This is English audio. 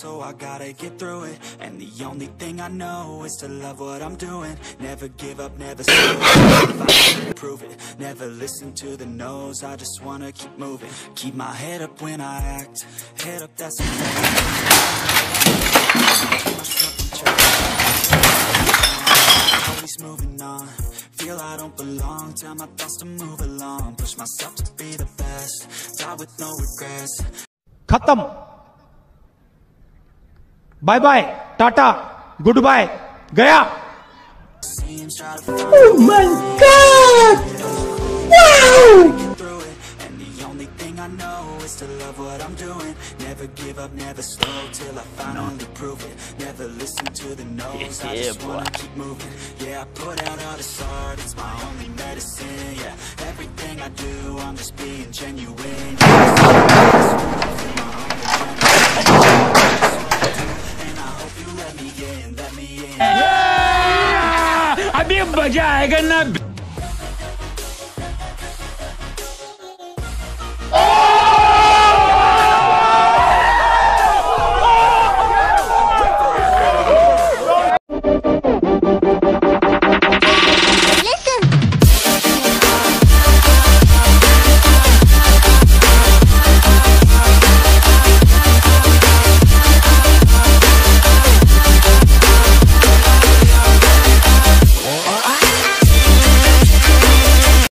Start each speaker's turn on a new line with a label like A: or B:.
A: so I gotta get through it. And the only thing I know is to love what I'm doing. Never give up, never stop, prove it Never listen to the no's, I just wanna keep moving. Keep my head up when I act, head up, that's Always moving on. Feel I don't belong. Tell my thoughts to move along. Push myself to be the best. Die with no regrets. Khatam. Through it, and the only thing I know is to love what I'm doing. Never give up, never slow till I finally prove it. Never listen to the no's, I just wanna keep moving. Yeah, I put out all this art, it's my only medicine. Yeah, everything I do, I'm just being genuine.
B: मज़ा आएगा ना